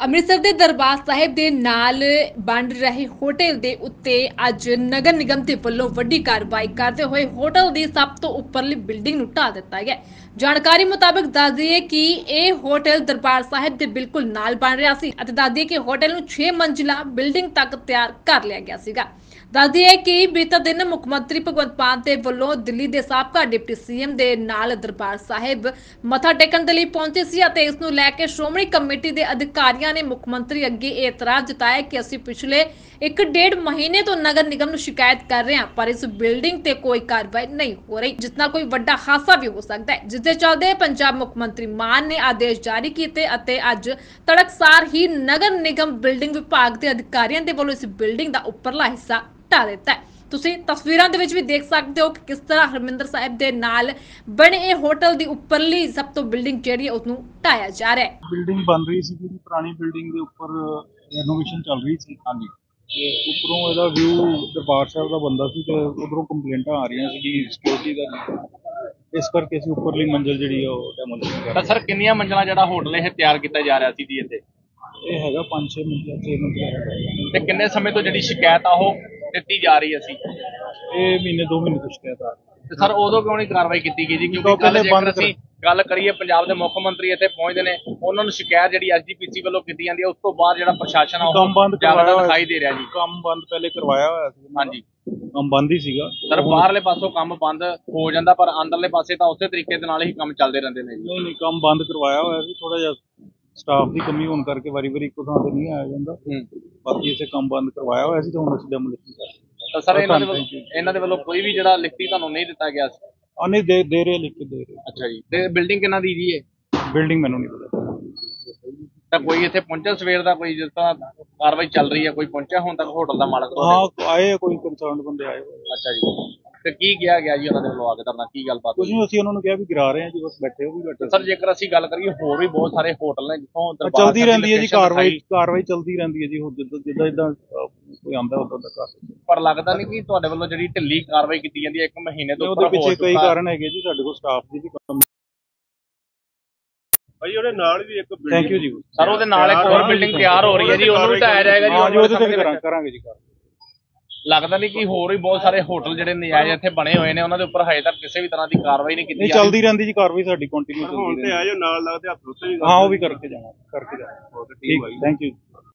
ਅੰਮ੍ਰਿਤਸਰ ਦੇ ਦਰਬਾਰ ਸਾਹਿਬ ਦੇ ਨਾਲ ਬਣ ਰਹੇ ਹੋਟਲ ਦੇ ਉੱਤੇ ਅੱਜ ਨਗਰ ਨਿਗਮ ਦੇ ਵੱਲੋਂ ਵੱਡੀ ਕਾਰਵਾਈ ਕਰਦੇ ਹੋਏ ਹੋਟਲ ਦੀ ਸਭ ਤੋਂ ਉੱਪਰਲੀ ਬਿਲਡਿੰਗ ਨੂੰ ਢਾਹ ਦਿੱਤਾ ਗਿਆ ਜਾਣਕਾਰੀ ਮੁਤਾਬਕ ਦੱਸ ਦਈਏ ਕਿ ਇਹ ਹੋਟਲ ਦਰਬਾਰ ਸਾਹਿਬ ਦੇ ਬਿਲਕੁਲ ਨਾਲ ਬਣ ਰਿਹਾ ਸੀ ਅਤੇ ਦੱਸ ਦਈਏ ਕਿ ਹੋਟਲ ਨੂੰ 6 ਮੰਜ਼ਿਲਾ ਬਿਲਡਿੰਗ ਤੱਕ ਤਿਆਰ ਕਰ ਲਿਆ ਗਿਆ ਸੀਗਾ। ਦੱਸਦੀ ਹੈ ਕਿ ਬੀਤੇ ਦਿਨ ਮੁੱਖ ਮੰਤਰੀ ਭਗਵੰਤ ਮਾਨ ਦੇ ਵੱਲੋਂ ਦਿੱਲੀ ਦੇ ਸਾਬਕਾ ਡਿਪਟੀ ਸੀਐਮ ਦੇ ਨਾਲ ਦਰਬਾਰ ਸਾਹਿਬ ਮੱਥਾ ਟੇਕਣ ਦੇ ਲਈ ਪਹੁੰਚੇ ਸੀ ਅਤੇ ਇਸ ਨੂੰ ਲੈ ਕੇ ਸ਼੍ਰੋਮਣੀ ਕਮੇਟੀ ਦੇ ਅਧਿਕਾਰੀਆਂ ਨੇ ਮੁੱਖ ਮੰਤਰੀ ਅੱਗੇ ਇਹ ਇਤਰਾਜ਼ ਜਤਾਇਆ ਕਿ ਅਸੀਂ ਪਿਛਲੇ ਇੱਕ ਡੇਢ ਮਹੀਨੇ ਤੋਂ ਨਗਰ ਨਿਗਮ ਨੂੰ ਸ਼ਿਕਾਇਤ ਕਰ ਰਹੇ ਹਾਂ, ਪਰ ਇਸ ਬਿਲਡਿੰਗ ਤੇ ਕੋਈ ਕਾਰਵਾਈ ਨਹੀਂ ਹੋ ਰਹੀ, ਜਿਸ ਨਾਲ ਕੋਈ ਵੱਡਾ ਹਾਦਸਾ ਵੀ ਹੋ ਸਕਦਾ ਹੈ। ਜਿਸ ਦੇ ਚੱਲਦੇ ਪੰਜਾਬ ਮੁੱਖ ਮੰਤਰੀ ਮਾਨ ਨੇ ਆਦੇਸ਼ ਜਾਰੀ ਕੀਤੇ ਅਤੇ ਅੱਜ ਤੜਕਸਾਰ ਹੀ ਨਗਰ ਨਿਗਮ ਬਿਲਡਿੰਗ ਵਿਭਾਗ ਦੇ ਅਧਿਕਾਰੀਆਂ ਦੇ ਵੱਲੋਂ ਇਸ ਬਿਲਡਿੰਗ ਦਾ ਉੱਪਰਲਾ ਹਿੱਸਾ ਢਾ ਦਿੱਤਾ ਹੈ। ਤੁਸੀਂ ਤਸਵੀਰਾਂ ਦੇ ਵਿੱਚ ਵੀ ਦੇਖ ਸਕਦੇ ਹੋ ਕਿ ਕਿਸ ਤਰ੍ਹਾਂ ਹਰਮਿੰਦਰ ਸਾਹਿਬ ਦੇ ਨਾਲ ਬਣੇ ਇਹ ਹੋਟਲ ਦੀ ਉੱਪਰਲੀ ਸਭ ਤੋਂ ਬਿਲਡਿੰਗ ਜਿਹੜੀ ਹੈ ਉਸ ਨੂੰ ਢਾਇਆ ਜਾ ਰਿਹਾ ਹੈ। ਬਿਲਡਿੰਗ ਬਣ ਰਹੀ ਸੀ ਜਿਹੜੀ ਪੁਰਾਣੀ ਬਿਲਡਿੰਗ ਦੇ ਉੱਪਰ ਰੈਨੋਵੇਸ਼ਨ ਚੱਲ ਰਹੀ ਸੀ। ਹਾਂਜੀ। ਤੇ ਉੱਪਰੋਂ ਇਹਦਾ ਵਿਊ ਦਰਬਾਰ ਸਾਹਿਬ ਦਾ ਬੰਦਾ ਸੀ ਤੇ ਉਧਰੋਂ ਕੰਪਲੇਂਟਾਂ ਆ ਰਹੀਆਂ ਸੀ ਕਿ ਸਿਕਿਉਰਿਟੀ ਦਾ ਇਸ ਕਰਕੇ ਅਸੀਂ ਉੱਪਰਲੀ ਮੰਜ਼ਿਲ ਜਿਹੜੀ ਆ ਉਹ ਡੈਮੋਲੀਸ਼ਨ ਕਰ ਤਾਂ ਸਰ ਕਿੰਨੀਆਂ ਮੰਜ਼ਲਾਂ ਜਿਹੜਾ ਹੋਟਲ ਇਹ ਤਿਆਰ ਕੀਤਾ ਜਾ ਰਿਹਾ ਸੀ ਜੀ ਇੱਥੇ। ਇਹ ਹੈਗਾ 5-6 ਮੰਜ਼ਿਲ 6 ਮੰਜ਼ਿਲ ਹੈਗਾ ਤੇ ਕਿੰਨੇ ਸਮੇਂ ਤੋਂ ਜਿਹੜੀ ਸ਼ਿਕਾਇਤ ਆ ਉਹ ਦਿੱਤੀ ਜਾ ਰਹੀ ਅਸੀਂ। ਇਹ ਮਹੀਨੇ ਦੋ ਮਹੀਨੇ ਤੋਂ ਸ਼ਿਕਾਇਤ ਆ ਰਹੀ ਤੇ ਸਰ ਉਦੋਂ ਕਿਉਂ ਨਹੀਂ ਕਾਰਵਾਈ ਕੀਤੀ ਗਈ ਜੀ? ਕਿਉਂਕਿ ਕੱਲ ਜੇਕਰ ਅਸੀਂ ਗੱਲ ਕਰੀਏ ਪੰਜਾਬ ਦੇ ਮੁੱਖ ਮੰਤਰੀ ਇੱਥੇ ਪਹੁੰਚਦੇ ਨੇ ਉਹਨਾਂ ਨੂੰ ਸ਼ਿਕਾਇਤ ਜਿਹੜੀ ਐਸਜੀਪੀਸੀ ਵੱਲੋਂ ਕੀਤੀ ਜਾਂਦੀ ਹੈ ਉਸ ਤੋਂ ਬਾਅਦ ਜਿਹੜਾ ਪ੍ਰਸ਼ਾਸਨ ਆ ਕੰਮ ਬੰਦ ਉਹ ਕਰਵਾਇਆ ਦਿਖਾਈ ਦੇ ਰਿਹਾ ਜੀ। ਕੰਮ ਬੰਦ ਪਹਿਲੇ ਕਰਵਾਇਆ ਹੋਇਆ ਸੀ। ਹਾਂਜੀ। ਕੰਮ ਬੰਦ ਹੀ ਸੀਗਾ। ਸਰ ਬਾਹਰਲੇ ਪਾਸੋਂ ਕੰਮ ਬੰਦ ਹੋ ਜਾਂਦਾ ਪਰ ਅੰਦਰਲੇ ਪਾਸੇ ਤਾਂ ਉਸੇ ਤਰੀਕੇ ਦੇ ਨਾਲ ਹੀ ਕੰਮ ਚੱਲਦੇ ਰਹਿੰਦੇ ਨੇ ਜੀ। ਨਹੀਂ ਨਹੀਂ ਕੰਮ ਬੰਦ ਕਰਵਾਇਆ ਹੋਇਆ ਸੀ। ਥੋੜਾ ਜਿਹਾ ਸਟਾਫ ਦੀ ਕਮੀ ਹੋਣ ਕਰਕੇ ਵਾਰੀ-ਵਾਰੀ ਇੱਕੋ ਥਾਂ ਤੇ ਨਹੀਂ ਆਇਆ ਜਾਂਦਾ। ਬਾਕੀ ਇਸੇ ਕੰਮ ਬੰਦ ਕਰਵਾਇਆ ਹੋਇਆ ਸੀ ਤੇ ਹੁਣ ਅਸੀਂ ਡੈਮੋਲੀਸ਼ਨ ਕਰ ਰਹੇ ਹਾਂ ਤਾਂ ਸਰ ਇਹਨਾਂ ਦੇ ਵੱਲੋਂ. ਇਹਨਾਂ ਦੇ ਵੱਲੋਂ ਕੋਈ ਵੀ ਜਿਹੜਾ ਲਿਖਤੀ ਤੁਹਾਨੂੰ ਨਹੀਂ ਦਿੱਤਾ ਗਿਆ ਸੀ? ਆ ਨਹੀਂ ਦੇ ਦੇ ਰਹੇ ਲਿਖ ਕੇ ਦੇ ਰਹੇ। ਅੱਛਾ ਜੀ। ਤੇ ਬਿਲਡਿੰਗ ਕਿੰਨਾ ਦੀ ਜੀ ਇਹ? ਬਿਲਡਿੰਗ ਮੈਨੂੰ ਨਹੀਂ ਪਤਾ। ਤਾਂ ਕੋਈ ਇੱਥੇ ਪਹੁੰਚਿਆ ਸਵੇਰ ਦਾ ਕੋਈ ਜਿਸ ਤਰ੍ਹਾਂ ਕਾਰਵਾਈ ਚੱਲ ਰਹੀ ਹੈ ਕੋਈ ਪਹੁੰਚਿਆ ਹੁਣ ਤੱਕ ਹੋਟਲ ਦਾ ਮਾਲਕ ਹਾਂ ਆਏ ਆ ਕੋਈ ਕੰਸਰਨਡ ਬੰਦੇ ਆਏ ਹੋਏ ਆ। ਅੱਛਾ ਜੀ। ਤੇ ਕੀ ਕਿਹਾ ਗਿਆ ਜੀ ਉਹਨਾਂ ਦੇ ਵੱਲੋਂ ਆ ਕੇ ਤੁਹਾਡਾ ਕੀ ਗੱਲਬਾਤ ਕੁਝ ਨਹੀਂ ਅਸੀਂ ਉਹਨਾਂ ਨੂੰ ਕਿਹਾ ਵੀ ਗਿਰਾ ਰਹੇ ਹਾਂ ਜੀ ਬਸ ਬੈਠੇ ਹੋ ਵੀ ਬੈਠੇ ਸਰ ਜੇਕਰ ਅਸੀਂ ਗੱਲ ਕਰੀਏ ਹੋਰ ਵੀ ਬਹੁਤ ਸਾਰੇ ਹੋਟਲ ਨੇ ਜਿੱਥੋਂ ਦਰਬਾਰ ਚੱਲਦੀ ਰਹਿੰਦੀ ਹੈ ਜੀ ਕਾਰਵਾਈ ਕਾਰਵਾਈ ਚੱਲਦੀ ਰਹਿੰਦੀ ਹੈ ਜੀ ਹੁਣ ਜਿੱਦਾਂ ਜਿੱਦਾਂ ਅਹ, ਕੋਈ ਆਂਦਾ ਉਦੋਂ ਦਾ ਕਰ ਪਰ ਲੱਗਦਾ ਨਹੀਂ ਕਿ ਤੁਹਾਡੇ ਵੱਲੋਂ ਜਿਹੜੀ ਢਿੱਲੀ ਕਾਰਵਾਈ ਕੀਤੀ ਜਾਂਦੀ ਹੈ ਇੱਕ ਮਹੀਨੇ ਤੋਂ ਉਹਦੇ ਉੱਪਰ ਹੋ ਪਿੱਛੇ ਕਈ। ਕਾਰਨ ਹੈਗੇ ਜੀ ਸਾਡੇ ਕੋਲ ਸਟਾਫ ਦੀ ਵੀ ਕਮੀ ਭਾਈ ਉਹਦੇ ਨਾਲ ਵੀ ਇੱਕ ਥੈਂਕ ਯੂ ਜੀ। ਸਰ ਉਹਦੇ ਨਾਲ ਇੱਕ ਹੋਰ ਬਿਲਡਿੰਗ ਤਿਆਰ ਹੋ ਰਹੀ ਹੈ ਜੀ ਉਹਨੂੰ ਵੀ ਢਾਇਆ ਜਾਏਗਾ ਜੀ ਹਾਂ ਜੀ ਆਉਣ ਉਹਦੇ ਤੇ। ਕਰਾਂਗੇ ਜੀ ਕਾਰਵਾਈ। ਲੱਗਦਾ ਨਹੀਂ ਕਿ ਹੋਰ ਵੀ ਬਹੁਤ ਸਾਰੇ ਹੋਟਲ ਜਿਹੜੇ ਨਜਾਇਜ਼ ਇੱਥੇ ਬਣੇ ਹੋਏ ਨੇ ਉਹਨਾਂ ਦੇ ਉੱਪਰ ਹਜੇ ਤੱਕ ਕਿਸੇ ਵੀ ਤਰ੍ਹਾਂ ਦੀ ਕਾਰਵਾਈ ਨਹੀਂ ਕੀਤੀ ਨਹੀਂ ਜਾ ਰਹੀ। ਚੱਲਦੀ ਰਹਿੰਦੀ ਜੀ ਕਾਰਵਾਈ ਸਾਡੀ ਕੰਟੀਨਿਊ ਹੁਣ ਚੱਲਦੀ ਤੇ ਰਹਿੰਦੀ। ਆਜੋ ਨਾਲ ਲੱਗਦੇ ਹੱਥ ਉੱਤੇ ਵੀ ਹਾਂ ਉਹ ਵੀ ਕਰਕੇ ਜਾਵਾਂ ਕਰਕੇ ਜਾਵਾਂ ਠੀਕ ਥੈਂਕ ਯੂ